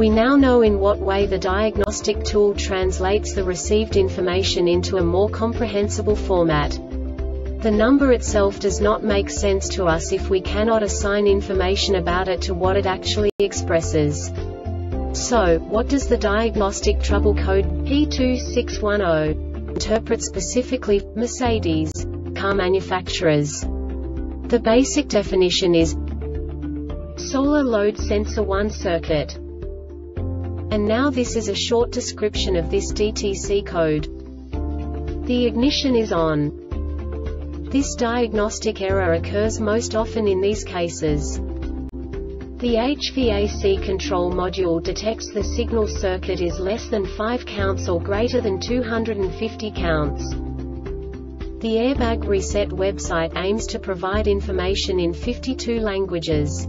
We now know in what way the diagnostic tool translates the received information into a more comprehensible format. The number itself does not make sense to us if we cannot assign information about it to what it actually expresses. So, what does the diagnostic trouble code P2610 interpret specifically Mercedes car manufacturers? The basic definition is solar load sensor 1 circuit. And now this is a short description of this DTC code. The ignition is on. This diagnostic error occurs most often in these cases. The HVAC control module detects the signal circuit is less than 5 counts or greater than 250 counts. The Airbag Reset website aims to provide information in 52 languages.